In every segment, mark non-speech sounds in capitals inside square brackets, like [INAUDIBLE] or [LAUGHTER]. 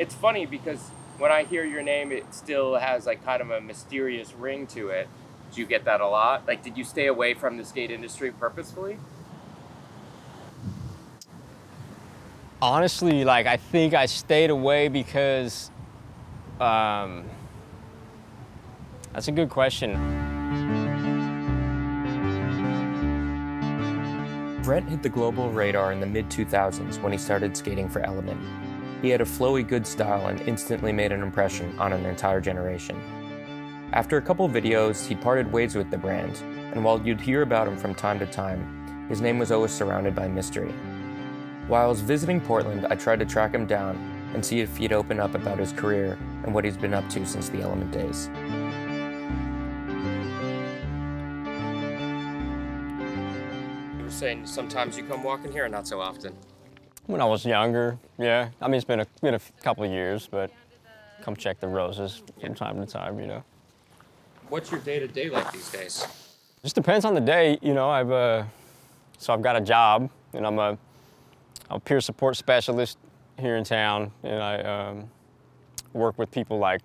it's funny because when I hear your name, it still has like kind of a mysterious ring to it. Do you get that a lot? Like, did you stay away from the skate industry purposefully? Honestly, like I think I stayed away because um, that's a good question. Brent hit the global radar in the mid 2000s when he started skating for Element. He had a flowy, good style and instantly made an impression on an entire generation. After a couple videos, he parted ways with the brand, and while you'd hear about him from time to time, his name was always surrounded by mystery. While I was visiting Portland, I tried to track him down and see if he'd open up about his career and what he's been up to since the Element days. You were saying sometimes you come walking here not so often. When I was younger, yeah. I mean, it's been a, been a couple of years, but come check the roses from time to time, you know. What's your day to day like these days? Just depends on the day, you know. I've uh, so I've got a job, and I'm a, I'm a peer support specialist here in town, and I um, work with people like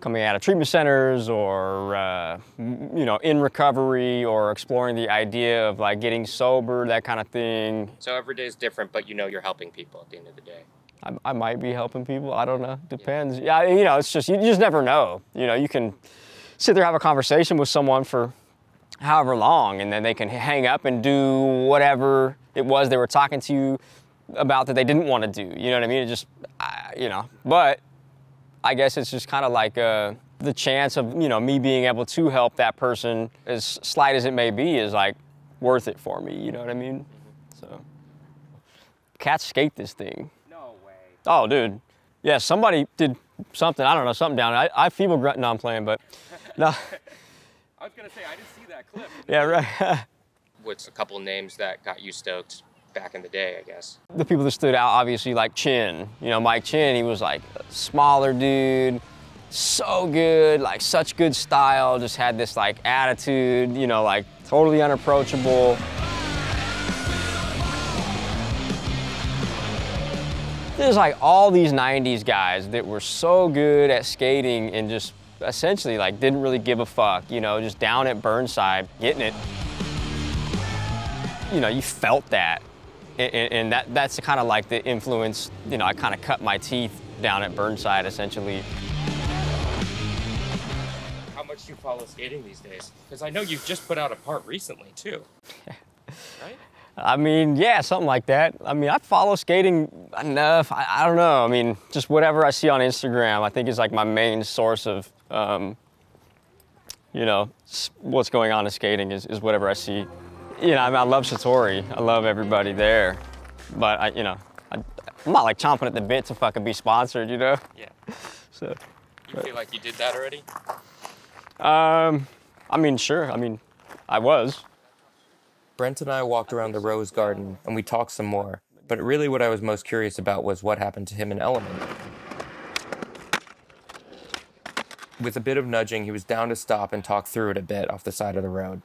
coming out of treatment centers or uh, you know in recovery or exploring the idea of like getting sober, that kind of thing. So every day is different, but you know you're helping people at the end of the day. I, I might be helping people. I don't know. Depends. Yeah, you know, it's just you just never know. You know, you can sit there have a conversation with someone for however long, and then they can hang up and do whatever it was they were talking to you about that they didn't want to do. You know what I mean? It just, I you know. But I guess it's just kind of like uh, the chance of you know me being able to help that person, as slight as it may be, is like worth it for me. You know what I mean? So, cats skate this thing. No way. Oh, dude. Yeah, somebody did something. I don't know, something down. I, I feeble grunt. No, I'm playing, but [LAUGHS] no. I was gonna say I didn't see that clip. Yeah, right. [LAUGHS] What's a couple names that got you stoked back in the day? I guess. the people that stood out, obviously, like Chin. You know, Mike Chin. He was like a smaller dude, so good, like such good style. Just had this like attitude. You know, like totally unapproachable. There's like all these 90s guys that were so good at skating and just essentially like didn't really give a fuck, you know, just down at Burnside, getting it. You know, you felt that. And, and- that, that's kind of like the influence, you know, I kind of cut my teeth down at Burnside essentially. How much do you follow skating these days? Because I know you've just put out a part recently too. [LAUGHS] right? I mean, yeah, something like that. I mean, I follow skating enough. I, I don't know. I mean, just whatever I see on Instagram, I think is like my main source of, um, you know, what's going on in skating is, is whatever I see. You know, I mean, I love Satori. I love everybody there. But, I, you know, I, I'm not like chomping at the bit to fucking be sponsored, you know? Yeah. [LAUGHS] So, You feel like you did that already? um, I mean, sure. I mean, I was. Brent and I walked around the Rose Garden and we talked some more, but really what I was most curious about was what happened to him in Element. With a bit of nudging, he was down to stop and talk through it a bit off the side of the road.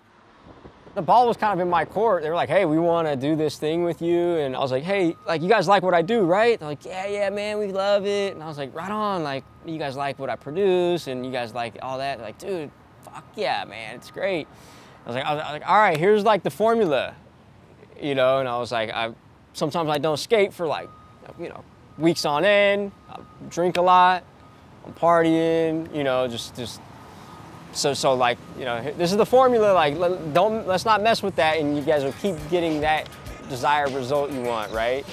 The ball was kind of in my court. They were like, "Hey, we want to do this thing with you," and I was like, "Hey, like you guys like what I do, right?" They're like, "Yeah, yeah, man, we love it." And I was like, "Right on, like you guys like what I produce, and you guys like all that." They're like, "Dude, fuck yeah, man, it's great." I was like, I was, like, "All right, here's like the formula," you know, and I was like, "I sometimes I don't skate for like, you know, weeks on end. I drink a lot, I'm partying, you know, just just." So so like you know this is the formula like don't let's not mess with that and you guys will keep getting that desired result you want right?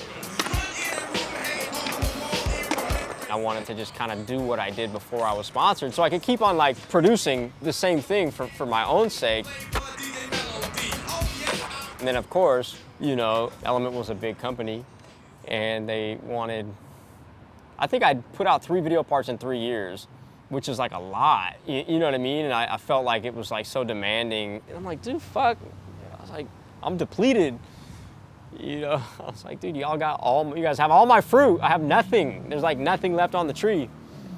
I wanted to just kind of do what i did before i was sponsored. So i could keep on like producing the same thing for, for my own sake. And then of course you know element was a big company and they wanted I think I'd put out three video parts in three years, which is like a lot. You, you know what I mean? And I, I felt like it was like so demanding. And I'm like, dude, fuck. I was like, I'm depleted. You know, [LAUGHS] I was like, dude, y'all got all, you guys have all my fruit. I have nothing. There's like nothing left on the tree.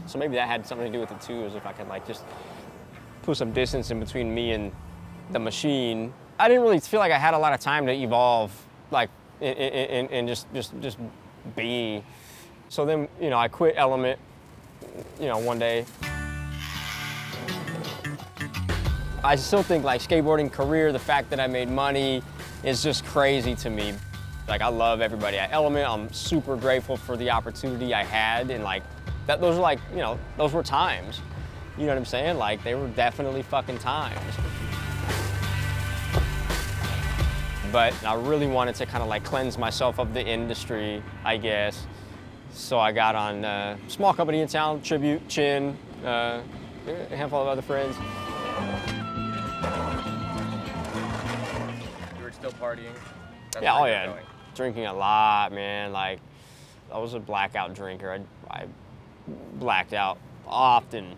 So maybe that had something to do with it too, is if I could like just put some distance in between me and the machine. I didn't really feel like I had a lot of time to evolve, like, and, and, and just, just, just be. So then, you know, I quit Element, you know, one day. I still think like skateboarding career, the fact that I made money is just crazy to me. Like I love everybody at Element. I'm super grateful for the opportunity I had and like that those were like, you know, those were times. You know what I'm saying? Like they were definitely fucking times. But I really wanted to kind of like cleanse myself of the industry, I guess. So I got on uh, small company in town, Tribute, Chin, uh, a handful of other friends. You were still partying? That's yeah, oh yeah, going. drinking a lot, man. Like, I was a blackout drinker. I, I blacked out often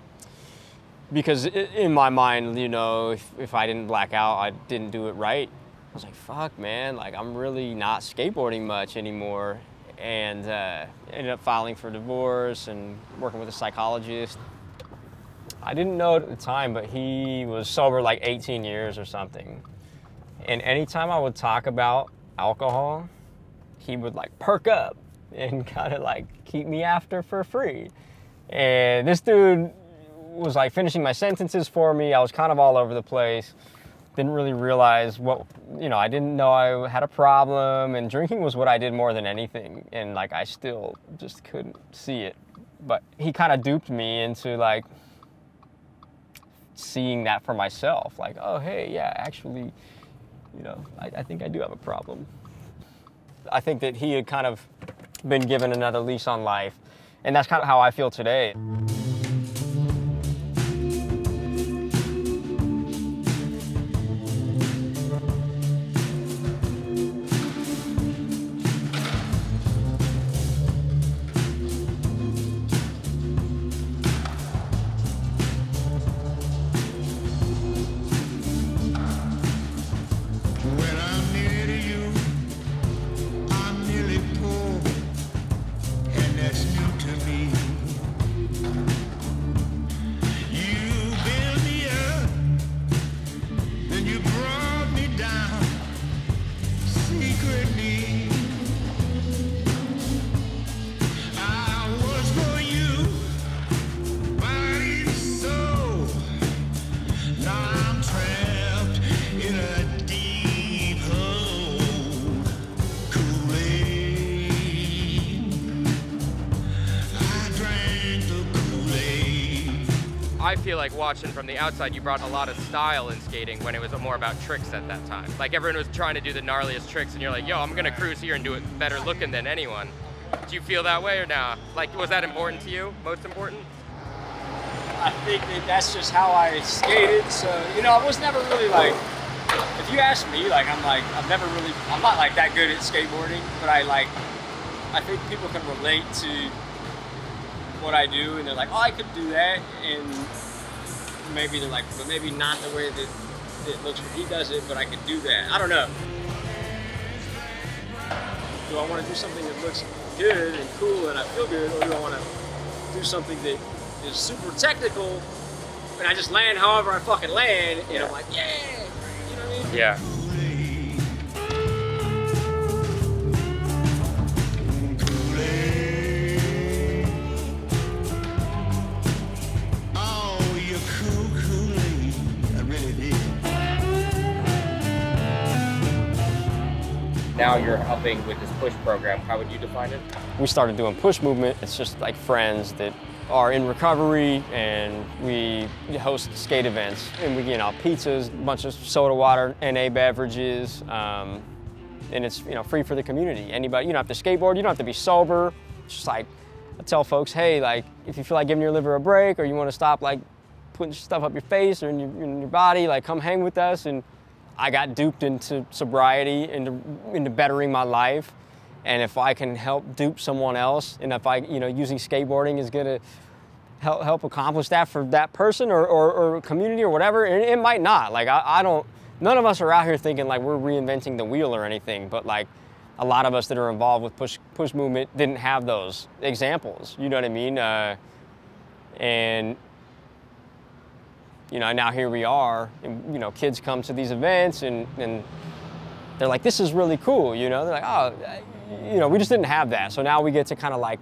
because in my mind, you know, if, if I didn't black out, I didn't do it right. I was like, fuck, man. Like, I'm really not skateboarding much anymore. And uh, ended up filing for divorce and working with a psychologist. I didn't know it at the time, but he was sober like 18 years or something. And anytime I would talk about alcohol, he would like perk up and [LAUGHS] kind of like keep me after for free. And this dude was like finishing my sentences for me. I was kind of all over the place. Didn't really realize what, you know, I didn't know I had a problem. And drinking was what I did more than anything. And like I still just couldn't see it. But he kind of duped me into like seeing that for myself. Like, oh, hey, yeah, actually, you know, I, I think I do have a problem. I think that he had kind of been given another lease on life, and that's kind of how I feel today. I feel like watching from the outside, you brought a lot of style in skating when it was more about tricks at that time. Like everyone was trying to do the gnarliest tricks, and you're like, yo, I'm gonna cruise here and do it better looking than anyone. Do you feel that way or nah? Like, was that important to you? Most important? I think that that's just how I skated. So, you know, I was never really like, if you ask me, like, I'm like, I've never really, I'm not like that good at skateboarding, but I like, I think people can relate to what I do and they're like, oh, I could do that. And maybe they're like, but maybe not the way that it looks when he does it, but I could do that. I don't know. Do I want to do something that looks good and cool and I feel good, or do I want to do something that is super technical and I just land however I fucking land and I'm like, yeah, you know what I mean? Yeah. Now you're helping with this push program. How would you define it? We started doing push movement. It's just like friends that are in recovery and we host skate events and we get out pizzas, a bunch of soda water, NA beverages, um, and it's you know free for the community. Anybody, you don't have to skateboard, you don't have to be sober. It's just like I tell folks, hey, like if you feel like giving your liver a break or you want to stop like putting stuff up your face or in your, in your body, like come hang with us. And I got duped into sobriety, into into bettering my life. And if I can help dupe someone else, and if I, you know, using skateboarding is gonna help, help accomplish that for that person or, or, or community or whatever, it might not. Like, I, I don't, none of us are out here thinking like we're reinventing the wheel or anything, but like a lot of us that are involved with push, push movement didn't have those examples. You know what I mean? Uh, and you know, now here we are, and, you know, kids come to these events and, and they're like, this is really cool, you know? They're like, oh, you know, we just didn't have that. So now we get to kind of like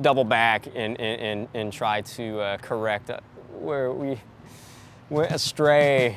double back and, and, and, try to uh, correct uh, where we went astray